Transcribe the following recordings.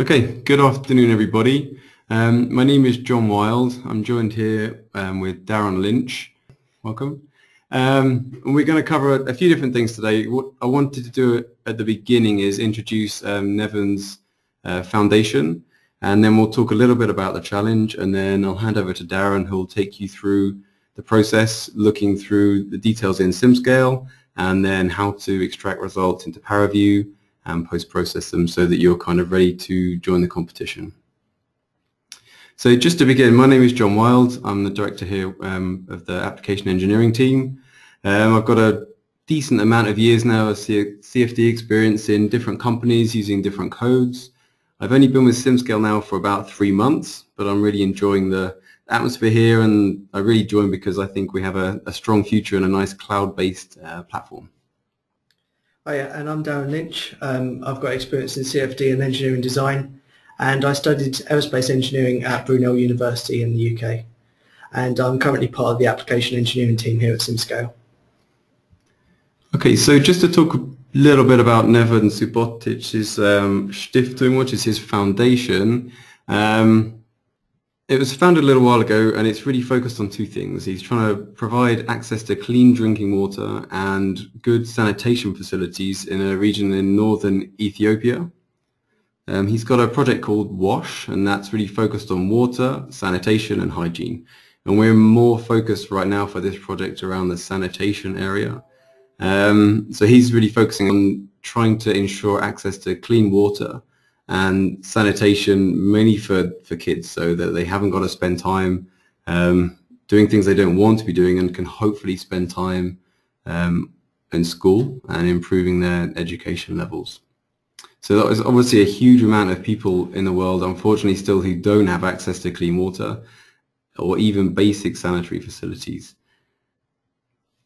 Okay, good afternoon everybody. Um, my name is John Wild. I'm joined here um, with Darren Lynch. Welcome. Um, we're going to cover a, a, few different things today. What I wanted to do at the beginning is introduce um, Neven's uh, foundation and then we'll talk a little bit about the challenge and then I'll hand over to Darren who will take you through the process, looking through the details in SimScale and then how to extract results into ParaView and post-process them so that you're kind of ready to join the competition. So just to begin, my name is John Wild. I'm the director here um, of the application engineering team. Um, I've got a decent amount of years now of CFD experience in different companies using different codes. I've only been with SimScale now for about three months, but I'm really enjoying the atmosphere here and I really joined because I think we have a, a strong future and a nice cloud-based uh, platform. Hi, and I'm Darren Lynch. Um, I've got experience in CFD and engineering design, and I studied aerospace engineering at Brunel University in the UK. And I'm currently part of the application engineering team here at SimScale. Okay, so just to talk a little bit about Neven Subotic's um, Stiftung, which is his foundation. Um, it was founded a little while ago and it's really focused on two things. He's trying to provide access to clean drinking water and good sanitation facilities in a region in northern Ethiopia. Um, he's got a project called WASH and that's really focused on water, sanitation and hygiene. And we're more focused right now for this project around the sanitation area. Um, so he's really focusing on trying to ensure access to clean water and sanitation mainly for, for kids so that they haven't got to spend time um, doing things they don't want to be doing and can hopefully spend time um, in school and improving their education levels. So that is obviously a huge amount of people in the world, unfortunately still who don't have access to clean water or even basic sanitary facilities.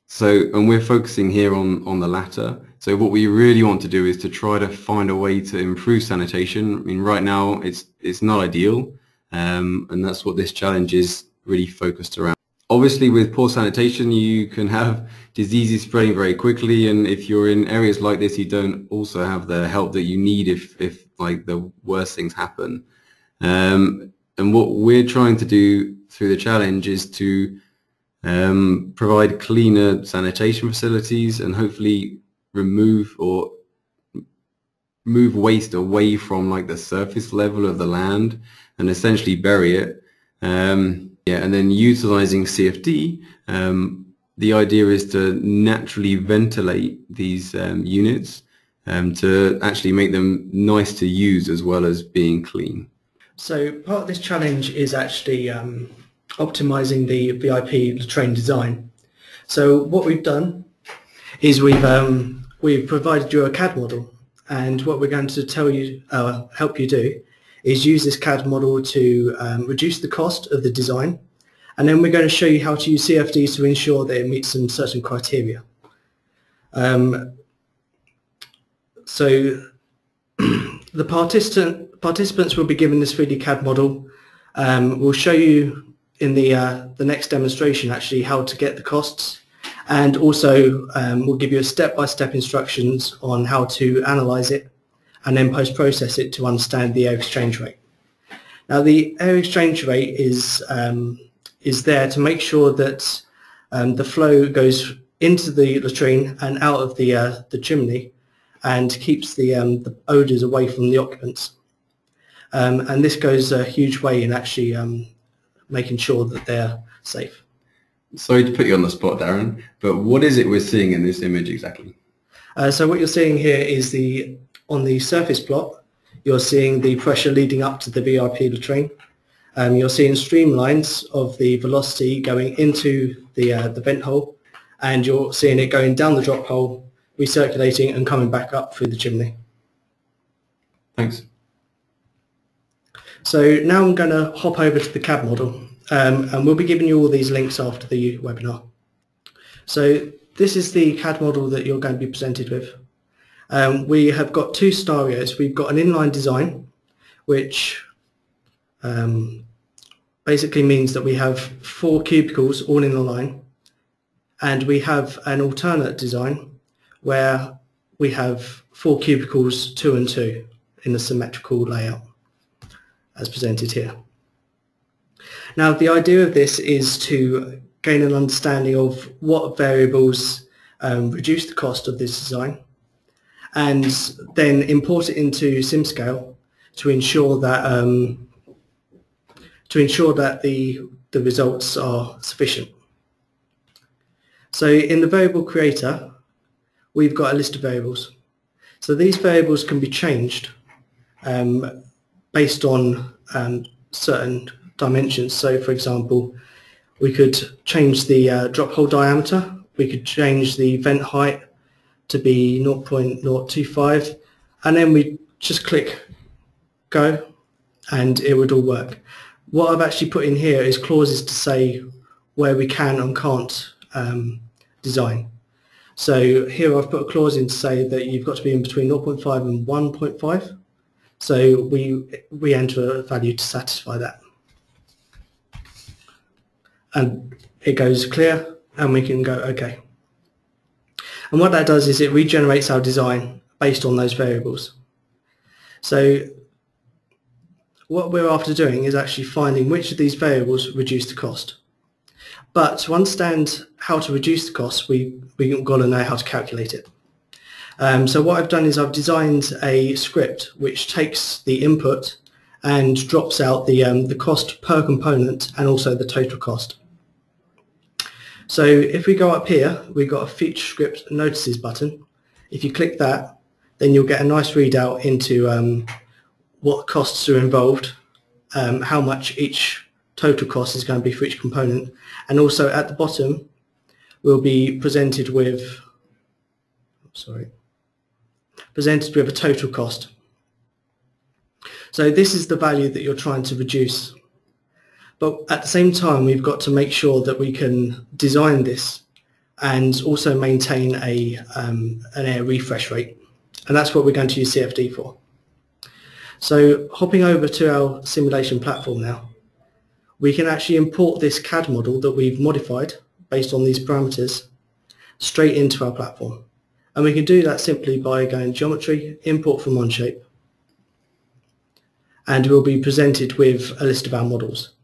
So, and we're focusing here on, on the latter. So what we really want to do is to try to find a way to improve sanitation. I mean, right now it's, it's not ideal. Um, and that's what this challenge is really focused around. Obviously with poor sanitation, you can have diseases spreading very quickly. And if you're in areas like this, you don't also have the help that you need if, if like the worst things happen. Um, and what we're trying to do through the challenge is to um, provide cleaner sanitation facilities and hopefully remove or move waste away from like the surface level of the land and essentially bury it. Um, yeah, and then utilizing CFD, um, the idea is to naturally ventilate these um, units um, to actually make them nice to use as well as being clean. So part of this challenge is actually um, optimizing the VIP latrine design. So what we've done is we've um, we've provided you a CAD model, and what we're going to tell you, uh, help you do, is use this CAD model to um, reduce the cost of the design, and then we're going to show you how to use CFDs to ensure that it meets some certain criteria. Um, so the participant, participants will be given this 3D CAD model. Um, we'll show you in the uh, the next demonstration actually how to get the costs and also um, we'll give you a step-by-step -step instructions on how to analyze it and then post-process it to understand the air exchange rate. Now the air exchange rate is um, is there to make sure that um, the flow goes into the latrine and out of the uh, the chimney and keeps the, um, the odors away from the occupants. Um, and this goes a huge way in actually um, making sure that they're safe. Sorry to put you on the spot, Darren, but what is it we're seeing in this image exactly? Uh, so what you're seeing here is the, on the surface plot, you're seeing the pressure leading up to the VIP latrine. Um, you're seeing streamlines of the velocity going into the, uh, the vent hole, and you're seeing it going down the drop hole, recirculating and coming back up through the chimney. Thanks. So now I'm going to hop over to the CAD model um, and we'll be giving you all these links after the webinar. So this is the CAD model that you're going to be presented with. Um, we have got two scenarios. We've got an inline design, which um, basically means that we have four cubicles all in a line. And we have an alternate design where we have four cubicles, two and two, in a symmetrical layout. as presented here. Now the idea of this is to gain an understanding of what variables um, reduce the cost of this design and then import it into SimScale to ensure that um, to ensure that the the results are sufficient. So in the variable creator, we've got a list of variables. So these variables can be changed um, based on um, certain dimensions. So for example, we could change the uh, drop hole diameter, we could change the vent height to be 0.025 and then we just click go and it would all work. What I've actually put in here is clauses to say where we can and can't um, design. So here I've put a clause in to say that you've got to be in between 0.5 and 1.5. So we, we enter a value to satisfy that. And it goes clear and we can go OK. And what that does is it regenerates our design based on those variables. So what we're after doing is actually finding which of these variables reduce the cost. But to understand how to reduce the cost, we, we've got to know how to calculate it. Um, so what I've done is I've designed a script which takes the input and drops out the, um, the cost per component and also the total cost. So if we go up here, we've got a feature script notices button. If you click that, then you'll get a nice readout into um, what costs are involved, um, how much each total cost is going to be for each component. And also at the bottom, we'll be presented with, sorry, presented with a total cost. So this is the value that you're trying to reduce. But at the same time, we've got to make sure that we can design this and also maintain a, um, an air refresh rate. And that's what we're going to use CFD for. So hopping over to our simulation platform now, we can actually import this CAD model that we've modified based on these parameters straight into our platform. And we can do that simply by going geometry, import from Onshape, and we'll be presented with a list of our models.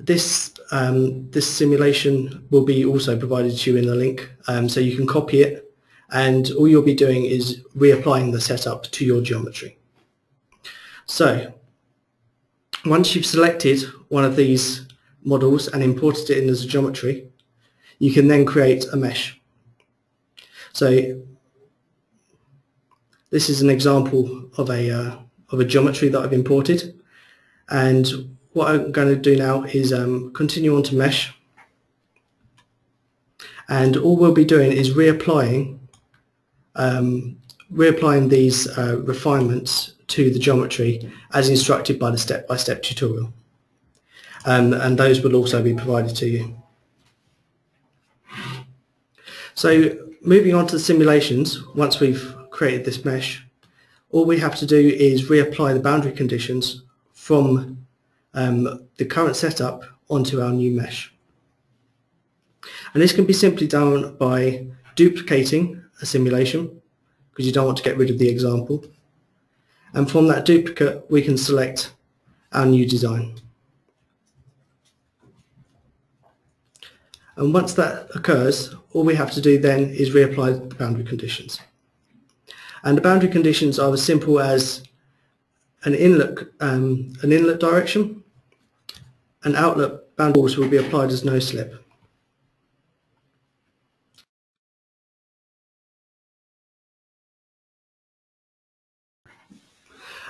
This, um, this simulation will be also provided to you in the link, um, so you can copy it and all you'll be doing is reapplying the setup to your geometry. So once you've selected one of these models and imported it in as a geometry, you can then create a mesh. So this is an example of a, uh, of a geometry that I've imported. And what I'm going to do now is um, continue on to mesh. And all we'll be doing is reapplying um, reapplying these uh, refinements to the geometry as instructed by the step-by-step -step tutorial. Um, and those will also be provided to you. So moving on to the simulations, once we've created this mesh, all we have to do is reapply the boundary conditions from um, the current setup onto our new mesh. And this can be simply done by duplicating a simulation because you don't want to get rid of the example. And from that duplicate, we can select our new design. And once that occurs, all we have to do then is reapply the boundary conditions. And the boundary conditions are as simple as an inlet, um, an inlet direction, an outlet boundaries will be applied as no slip.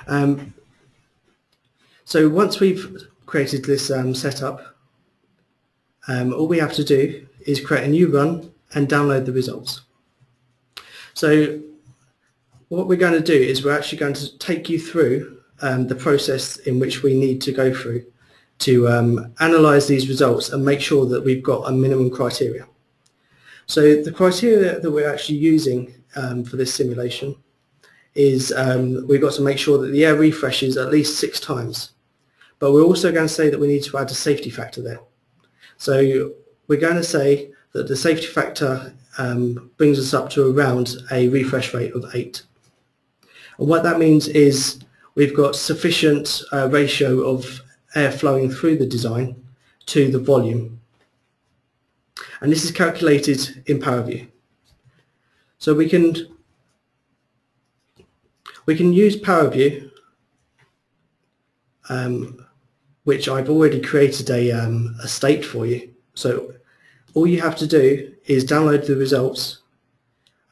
Um, so once we've created this um, setup, um, all we have to do is create a new run and download the results. So what we're going to do is we're actually going to take you through um, the process in which we need to go through to um, analyze these results and make sure that we've got a minimum criteria. So the criteria that we're actually using um, for this simulation is um, we've got to make sure that the air refreshes at least six times. But we're also going to say that we need to add a safety factor there. So we're going to say that the safety factor um, brings us up to around a refresh rate of 8. And what that means is we've got sufficient uh, ratio of air flowing through the design to the volume. And this is calculated in ParaView. So we can we can use ParaView, um, which I've already created a, um, a state for you. So all you have to do is download the results,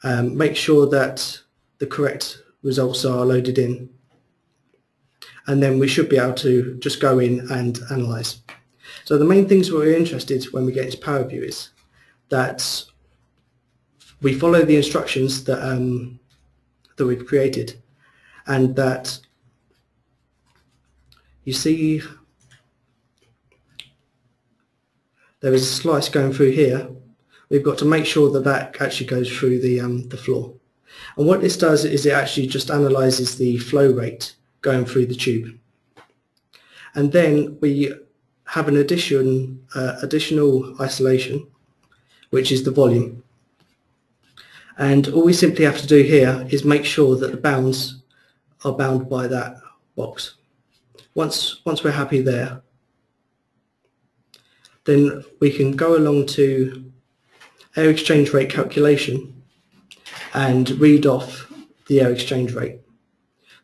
um, make sure that the correct results are loaded in, and then we should be able to just go in and analyze. So the main things we're interested when we get into ParaView is that we follow the instructions that um, that we've created and that you see there is a slice going through here we've got to make sure that that actually goes through the um, the floor and what this does is it actually just analyzes the flow rate going through the tube and then we have an addition uh, additional isolation which is the volume and all we simply have to do here is make sure that the bounds are bound by that box. Once, once we're happy there, then we can go along to air exchange rate calculation and read off the air exchange rate.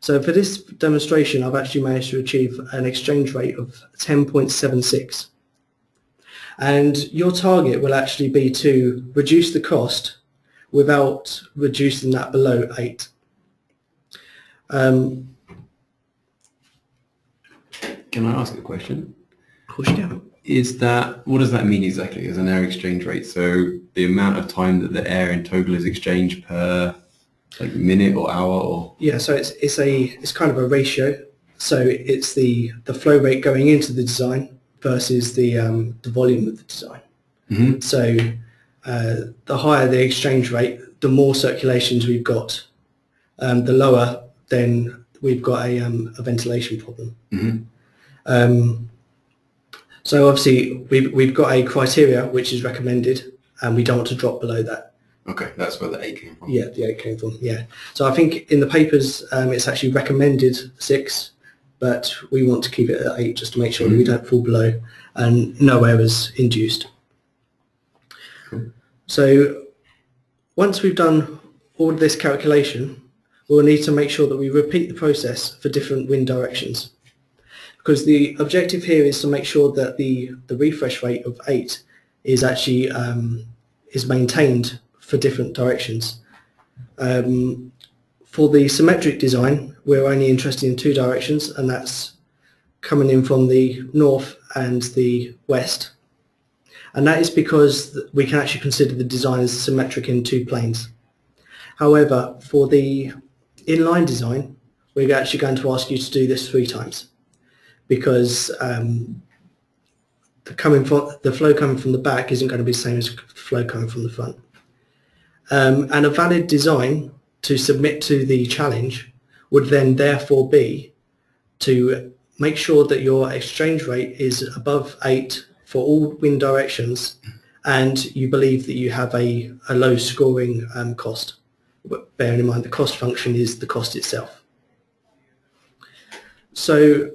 So for this demonstration, I've actually managed to achieve an exchange rate of 10.76. And your target will actually be to reduce the cost without reducing that below 8. Um, Can I ask a question? Of course you can. Is that, what does that mean exactly as an air exchange rate? So the amount of time that the air in total is exchanged per like minute or hour or? Yeah, so it's, it's a it's kind of a ratio. So it's the, the flow rate going into the design versus the, um, the volume of the design. Mm-hmm. So uh, the higher the exchange rate, the more circulations we've got. Um, the lower, then we've got a, um, a ventilation problem. Mhm. Um, so obviously we've, we've got a criteria which is recommended and we don't want to drop below that. Okay, that's where the eight came from. Yeah, the eight came from, yeah. So I think in the papers um, it's actually recommended six, but we want to keep it at eight just to make sure that we don't fall below and no errors induced. So once we've done all this calculation, we'll need to make sure that we repeat the process for different wind directions. Because the objective here is to make sure that the, the refresh rate of 8 is actually um, is maintained for different directions. Um, for the symmetric design, we're only interested in two directions, and that's coming in from the north and the west. And that is because we can actually consider the design as symmetric in two planes. However, for the inline design, we're actually going to ask you to do this three times because um, the coming from the flow coming from the back isn't going to be the same as the flow coming from the front. Um, and a valid design to submit to the challenge would then therefore be to make sure that your exchange rate is above 8 for all wind directions and you believe that you have a, a low scoring um, cost. But bearing in mind the cost function is the cost itself. So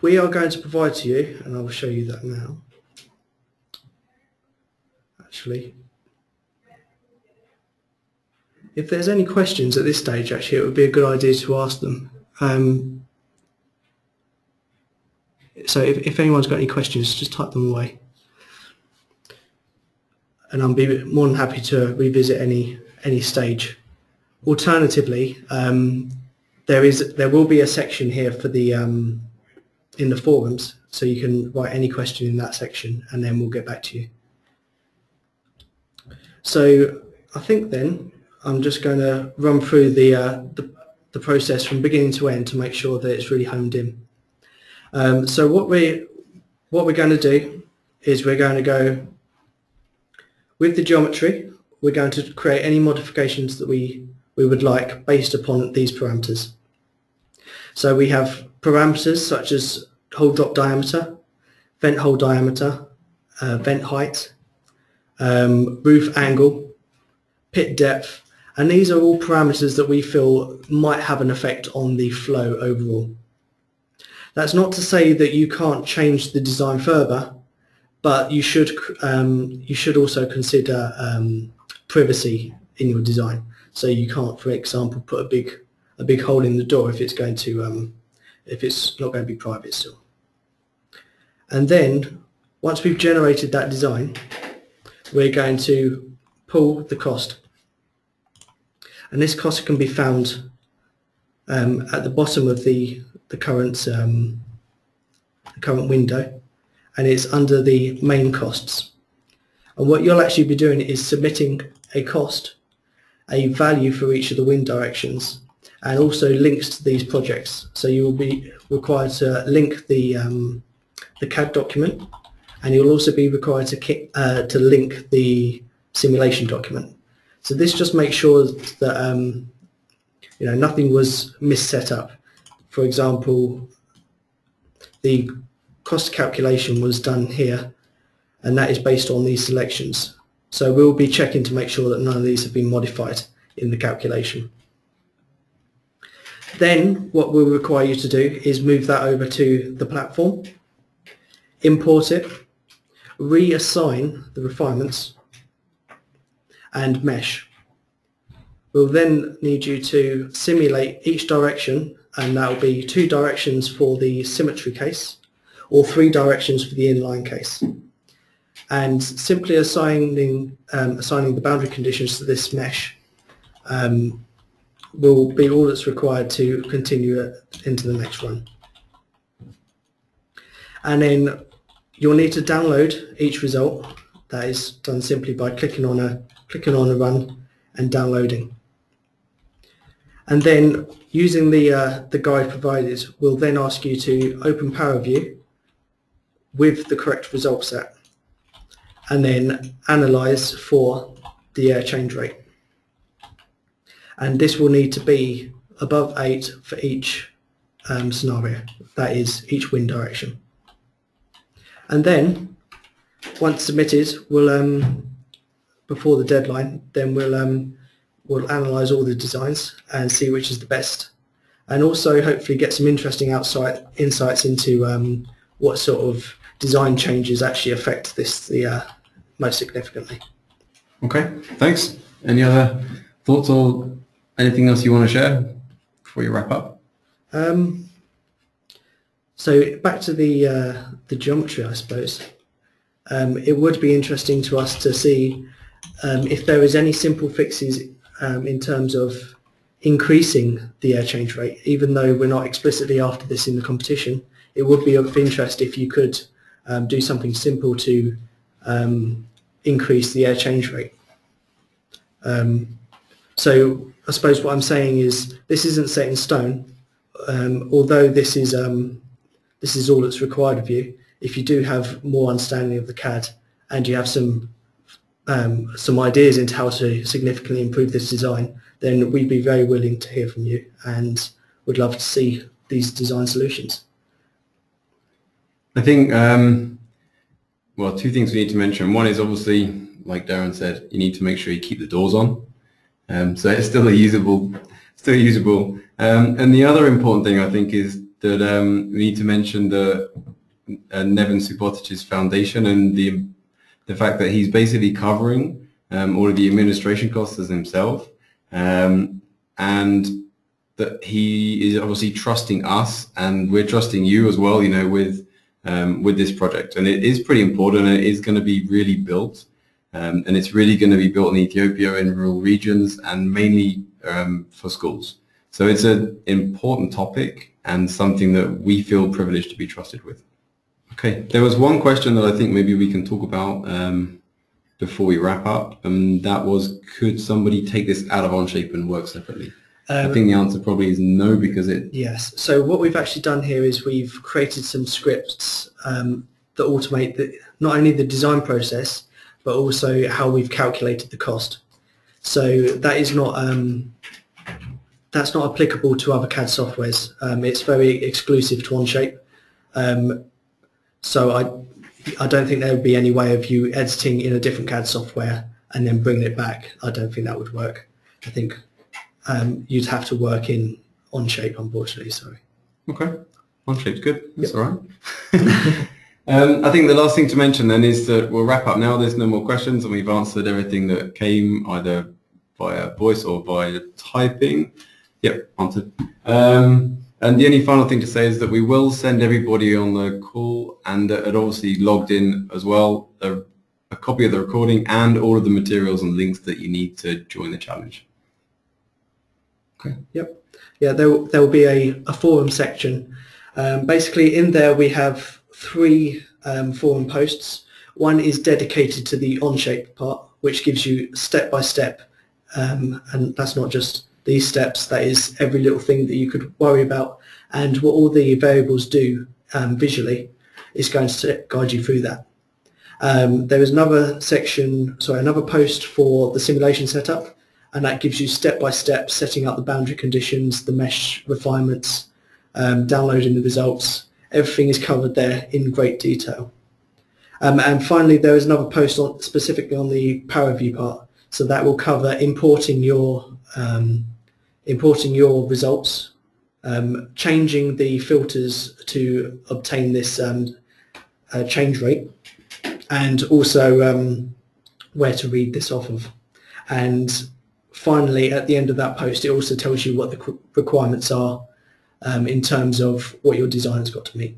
we are going to provide to you, and I will show you that now, actually. If there's any questions at this stage, actually, it would be a good idea to ask them. Um, so if, if anyone's got any questions, just type them away. And I'll be more than happy to revisit any any stage. Alternatively, um, there is there will be a section here for the um, in the forums, so you can write any question in that section, and then we'll get back to you. So I think then I'm just going to run through the, uh, the the process from beginning to end to make sure that it's really honed in. Um, so what we what we're going to do is we're going to go with the geometry. We're going to create any modifications that we we would like based upon these parameters. So we have parameters such as hole drop diameter, vent hole diameter, uh, vent height, um, roof angle, pit depth, And these are all parameters that we feel might have an effect on the flow overall. That's not to say that you can't change the design further, but you should um, you should also consider um, privacy in your design. So you can't, for example, put a big a big hole in the door if it's going to um, if it's not going to be private still. And then once we've generated that design, we're going to pull the cost. And this cost can be found um, at the bottom of the the current um, the current window, and it's under the main costs. And what you'll actually be doing is submitting a cost, a value for each of the wind directions, and also links to these projects. So you will be required to link the um, the CAD document, and you'll also be required to uh, to link the simulation document. So this just makes sure that um, you know nothing was misset up. For example, the cost calculation was done here, and that is based on these selections. So we'll be checking to make sure that none of these have been modified in the calculation. Then what we'll require you to do is move that over to the platform, import it, reassign the refinements and mesh. We'll then need you to simulate each direction and that will be two directions for the symmetry case or three directions for the inline case. And simply assigning, um, assigning the boundary conditions to this mesh um, will be all that's required to continue into the next run. And then you'll need to download each result. That is done simply by clicking on a clicking on a run and downloading. And then using the uh, the guide provided, we'll then ask you to open ParaView with the correct result set and then analyze for the air change rate and this will need to be above 8 for each um, scenario, that is each wind direction. And then, once submitted, we'll, um, before the deadline, then we'll, um, we'll analyse all the designs and see which is the best. And also hopefully get some interesting outside insights into um, what sort of design changes actually affect this the uh, most significantly. Okay, thanks. Any other thoughts or Anything else you want to share before you wrap up? Um, so back to the uh, the geometry, I suppose. Um, it would be interesting to us to see um, if there is any simple fixes um, in terms of increasing the air change rate, even though we're not explicitly after this in the competition. It would be of interest if you could um, do something simple to um, increase the air change rate. Um, so I suppose what I'm saying is this isn't set in stone. Although this is this is all that's required of you. If you do have more understanding of the CAD and you have some um, some ideas into how to significantly improve this design, then we'd be very willing to hear from you and would love to see these design solutions. I think, um, well, two things we need to mention. One is obviously, like Darren said, you need to make sure you keep the doors on. Um, so it's still a usable, still usable. Um, and the other important thing I think is that um, we need to mention the uh, Neven Subotic's foundation and the the fact that he's basically covering um, all of the administration costs as himself, um, and that he is obviously trusting us, and we're trusting you as well. You know, with um, with this project, and it is pretty important. And it is going to be really built um, and it's really going to be built in Ethiopia in rural regions and mainly um, for schools. So it's an important topic and something that we feel privileged to be trusted with. Okay, there was one question that I think maybe we can talk about um, before we wrap up, and that was, could somebody take this out of Onshape and work separately? I um, think the answer probably is no because it... Yes, so what we've actually done here is we've created some scripts um, that automate the, not only the design process, but also how we've calculated the cost. So that is not um, that's not applicable to other CAD softwares. Um, it's very exclusive to Onshape. Um, so I I don't think there would be any way of you editing in a different CAD software and then bringing it back. I don't think that would work. I think um, you'd have to work in Onshape, unfortunately. Sorry. Okay. Onshape's good. That's all right. um, I think the last thing to mention then is that we'll wrap up now. There's no more questions and we've answered everything that came either via voice or via typing. Yep, answered. Um, and the only final thing to say is that we will send everybody on the call and uh, obviously logged in as well a, a copy of the recording and all of the materials and links that you need to join the challenge. Okay. Yep. Yeah, there, there will be a, a forum section. Um, basically, in there we have three um, forum posts. One is dedicated to the Onshape part, which gives you step by step, um, and that's not just these steps. That is every little thing that you could worry about, and what all the variables do um, visually is going to guide you through that. Um, there is another section, sorry, another post for the simulation setup, and that gives you step-by-step -step setting up the boundary conditions, the mesh refinements, um, downloading the results. Everything is covered there in great detail. Um, and finally, there is another post on, specifically on the Power ParaView part. So that will cover importing your um, importing your results, um, changing the filters to obtain this um, uh, change rate, and also um, where to read this off of. And finally, at the end of that post, it also tells you what the requirements are um, in terms of what your design's got to meet.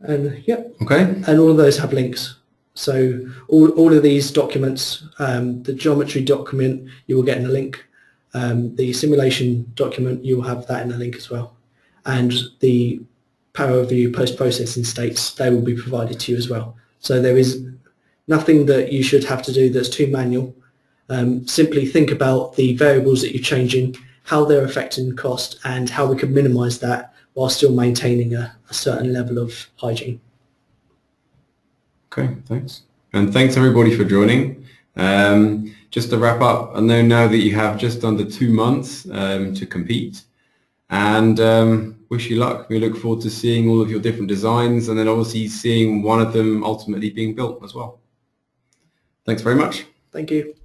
And yeah, okay. And all of those have links. So all, all of these documents, um, the geometry document, you will get in a link. Um, the simulation document, you will have that in a link as well. And the Power ParaView post-processing states, they will be provided to you as well. So there is nothing that you should have to do that's too manual. Um, simply think about the variables that you're changing, how they're affecting cost, and how we can minimize that while still maintaining a, a certain level of hygiene. Okay, thanks. And thanks everybody for joining. Um, just to wrap up, I know now that you have just under two months um, to compete and um, wish you luck. We look forward to seeing all of your different designs and then obviously seeing one of them ultimately being built as well. Thanks very much. Thank you.